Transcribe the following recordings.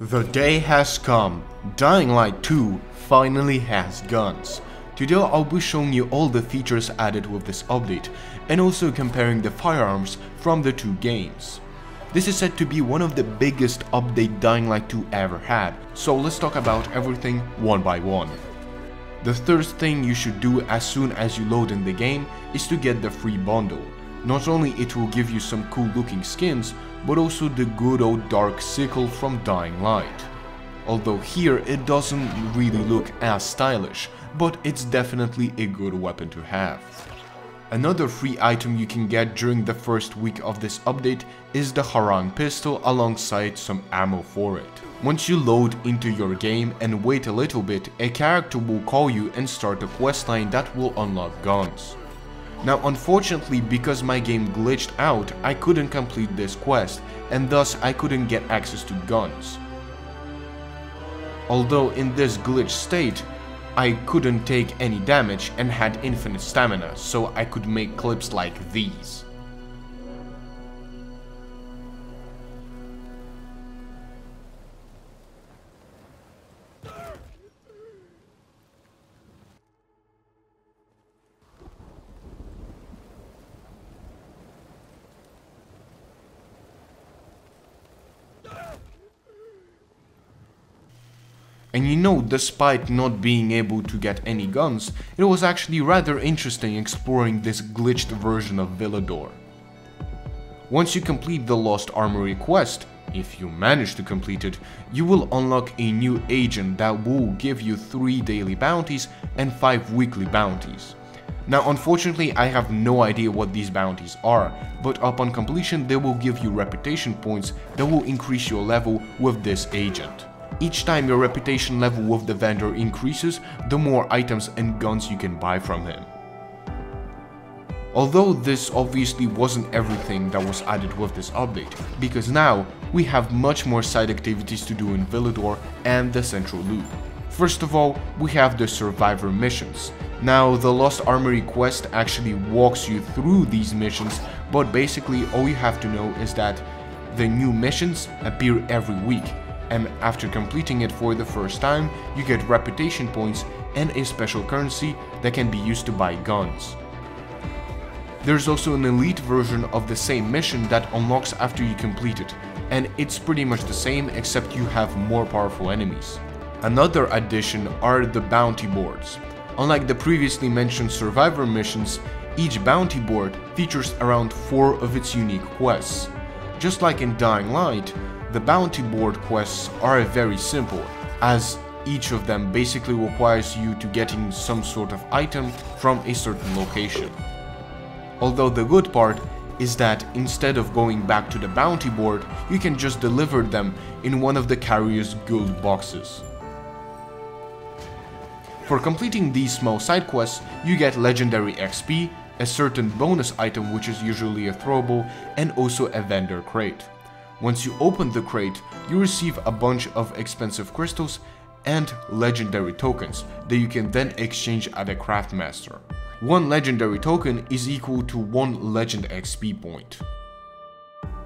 The day has come. Dying Light 2 finally has guns. Today I'll be showing you all the features added with this update and also comparing the firearms from the two games. This is said to be one of the biggest update Dying Light 2 ever had, so let's talk about everything one by one. The first thing you should do as soon as you load in the game is to get the free bundle. Not only it will give you some cool looking skins, but also the good old dark sickle from Dying Light. Although here it doesn't really look as stylish, but it's definitely a good weapon to have. Another free item you can get during the first week of this update is the Harran pistol alongside some ammo for it. Once you load into your game and wait a little bit, a character will call you and start a questline that will unlock guns. Now unfortunately because my game glitched out, I couldn't complete this quest and thus I couldn't get access to guns. Although in this glitch state, I couldn't take any damage and had infinite stamina, so I could make clips like these. And you know, despite not being able to get any guns, it was actually rather interesting exploring this glitched version of Villedor. Once you complete the Lost Armory quest, if you manage to complete it, you will unlock a new agent that will give you 3 daily bounties and 5 weekly bounties. Now unfortunately I have no idea what these bounties are, but upon completion they will give you reputation points that will increase your level with this agent. Each time your reputation level with the vendor increases, the more items and guns you can buy from him. Although this obviously wasn't everything that was added with this update, because now we have much more side activities to do in Villedor and the Central Loop. First of all, we have the Survivor missions. Now, the Lost Armory quest actually walks you through these missions, but basically all you have to know is that the new missions appear every week, and after completing it for the first time, you get reputation points and a special currency that can be used to buy guns. There's also an elite version of the same mission that unlocks after you complete it, and it's pretty much the same except you have more powerful enemies. Another addition are the bounty boards. Unlike the previously mentioned survivor missions, each bounty board features around 4 of its unique quests. Just like in Dying Light, the bounty board quests are very simple, as each of them basically requires you to getting some sort of item from a certain location. Although the good part is that instead of going back to the bounty board, you can just deliver them in one of the carrier's gold boxes. For completing these small side quests, you get legendary XP, a certain bonus item which is usually a throwable, and also a vendor crate. Once you open the crate, you receive a bunch of expensive crystals and legendary tokens that you can then exchange at a craftmaster. One legendary token is equal to one legend XP point.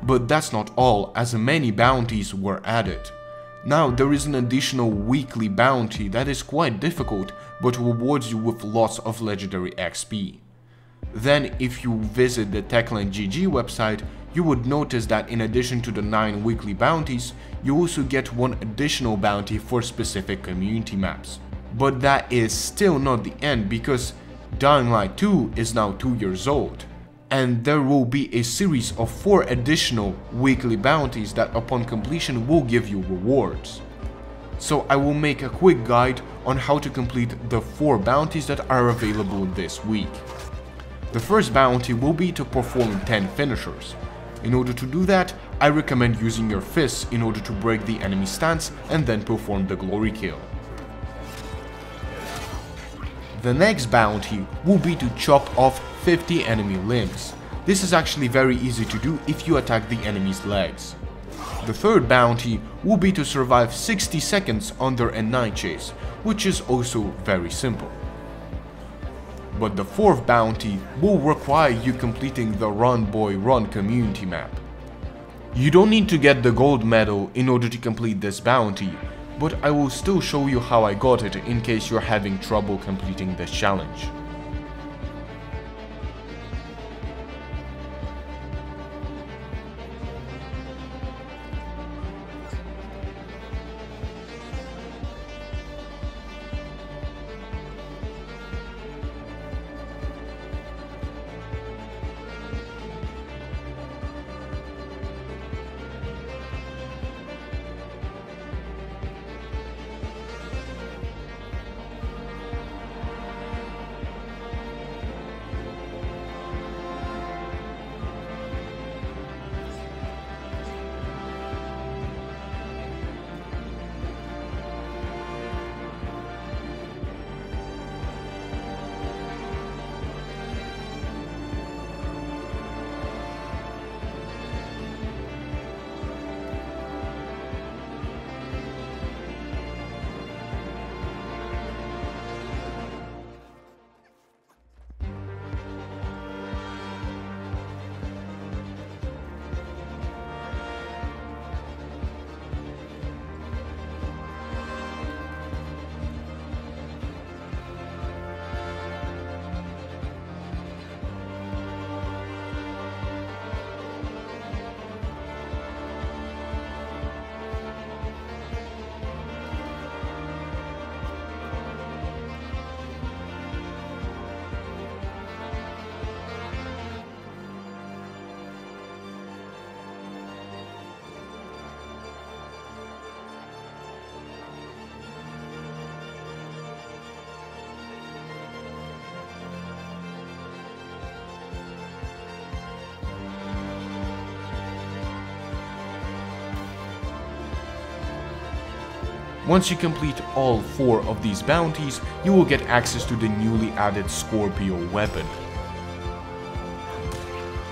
But that's not all, as many bounties were added. Now there is an additional weekly bounty that is quite difficult but rewards you with lots of legendary XP. Then if you visit the Techland GG website, you would notice that in addition to the 9 weekly bounties, you also get one additional bounty for specific community maps. But that is still not the end because Dying Light 2 is now 2 years old, and there will be a series of 4 additional weekly bounties that upon completion will give you rewards. So I will make a quick guide on how to complete the 4 bounties that are available this week. The first bounty will be to perform 10 finishers, in order to do that, I recommend using your fists in order to break the enemy stance and then perform the glory kill. The next bounty will be to chop off 50 enemy limbs. This is actually very easy to do if you attack the enemy's legs. The third bounty will be to survive 60 seconds under a night chase, which is also very simple. But the fourth bounty will require you completing the Run Boy Run community map. You don't need to get the gold medal in order to complete this bounty, but I will still show you how I got it in case you're having trouble completing this challenge. Once you complete all 4 of these bounties, you will get access to the newly added Scorpio weapon.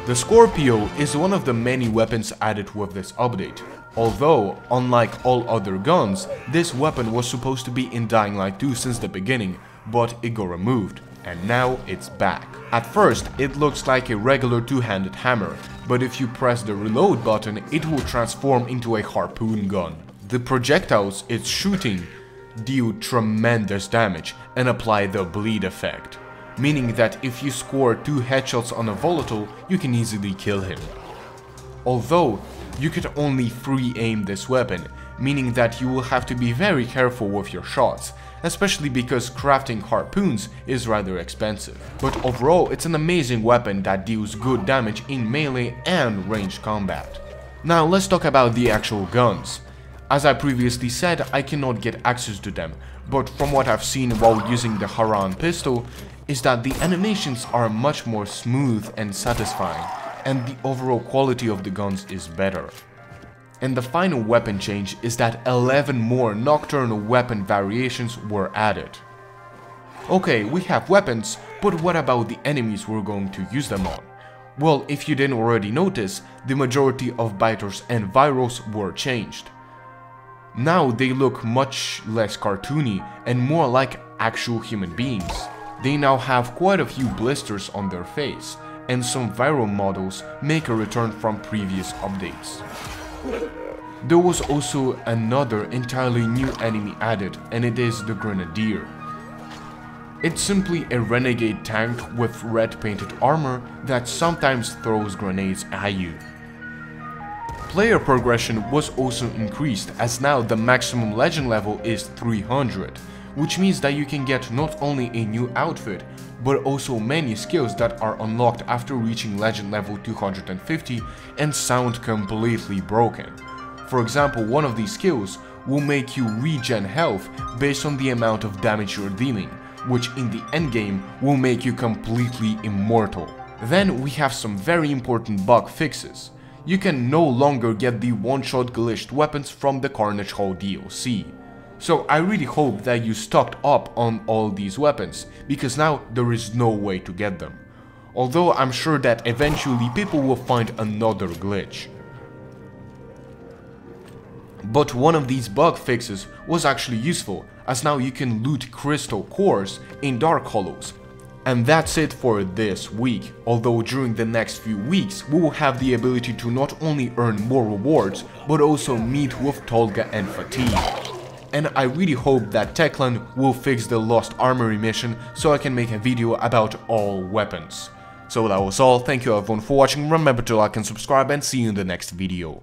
The Scorpio is one of the many weapons added with this update. Although, unlike all other guns, this weapon was supposed to be in Dying Light 2 since the beginning, but it got removed, and now it's back. At first, it looks like a regular two-handed hammer, but if you press the reload button, it will transform into a harpoon gun. The projectiles it's shooting deal tremendous damage and apply the bleed effect, meaning that if you score 2 headshots on a volatile, you can easily kill him. Although, you can only free aim this weapon, meaning that you will have to be very careful with your shots, especially because crafting harpoons is rather expensive. But overall, it's an amazing weapon that deals good damage in melee and ranged combat. Now let's talk about the actual guns. As I previously said, I cannot get access to them, but from what I've seen while using the Harran pistol, is that the animations are much more smooth and satisfying, and the overall quality of the guns is better. And the final weapon change is that 11 more nocturnal weapon variations were added. Okay, we have weapons, but what about the enemies we're going to use them on? Well, if you didn't already notice, the majority of biters and virals were changed. Now they look much less cartoony and more like actual human beings. They now have quite a few blisters on their face, and some viral models make a return from previous updates. There was also another entirely new enemy added, and it is the Grenadier. It's simply a renegade tank with red painted armor that sometimes throws grenades at you. Player progression was also increased as now the maximum legend level is 300, which means that you can get not only a new outfit, but also many skills that are unlocked after reaching legend level 250 and sound completely broken. For example, one of these skills will make you regen health based on the amount of damage you're dealing, which in the endgame will make you completely immortal. Then we have some very important bug fixes you can no longer get the one-shot glitched weapons from the Carnage Hall DLC. So I really hope that you stocked up on all these weapons, because now there is no way to get them. Although I'm sure that eventually people will find another glitch. But one of these bug fixes was actually useful, as now you can loot crystal cores in Dark Hollows, And that's it for this week, although during the next few weeks we will have the ability to not only earn more rewards, but also meet with Tolga and Fatin. And I really hope that Techland will fix the Lost Armory mission so I can make a video about all weapons. So that was all, thank you everyone for watching, remember to like and subscribe and see you in the next video.